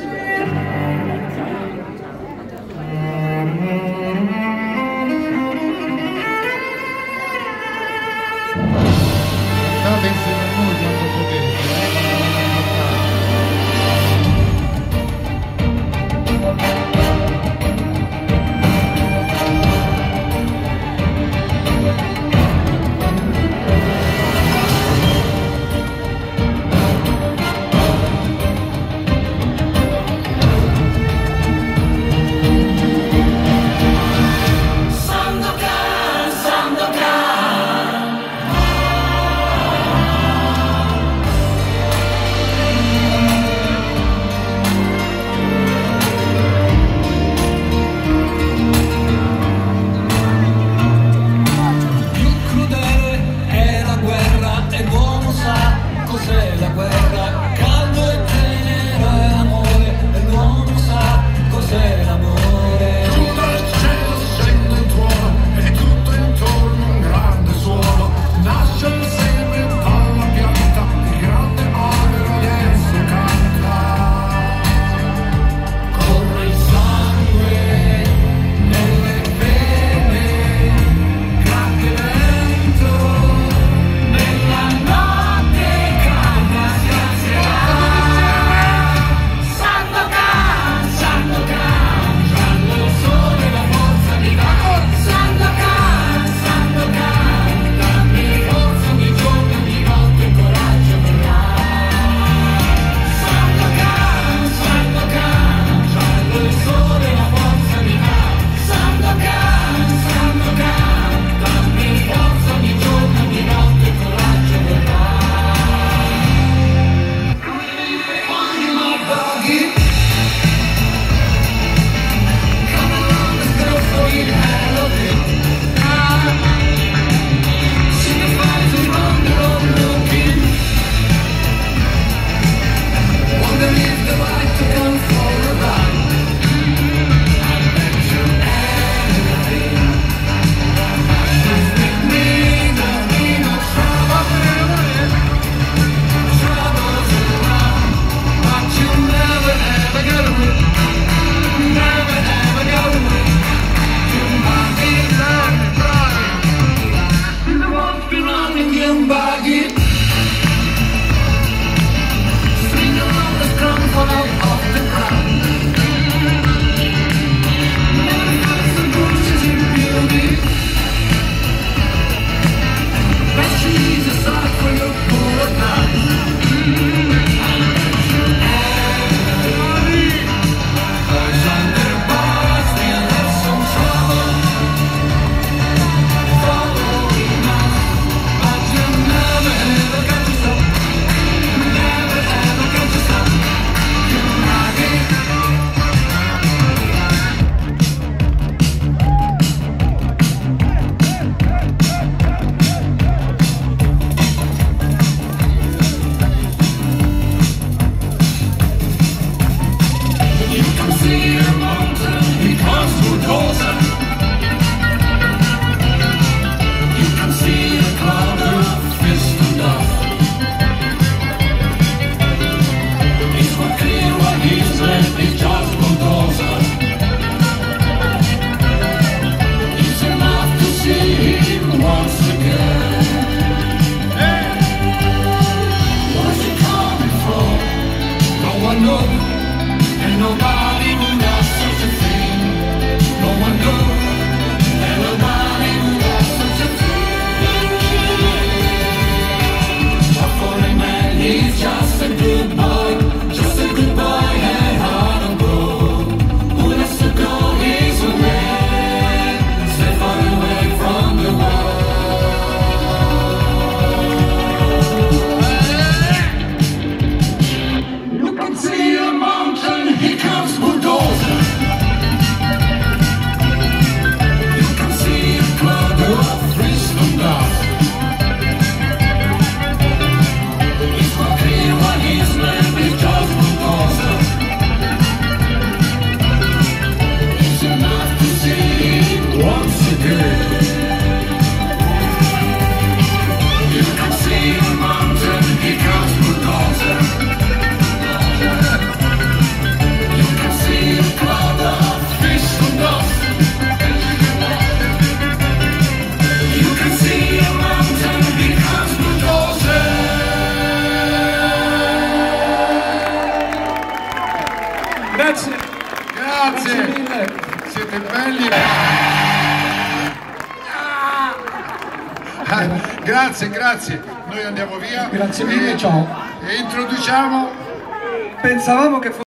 Yes. Siete belli. Ah, grazie, grazie. Noi andiamo via. Grazie mille, ciao. E introduciamo Pensavamo che fosse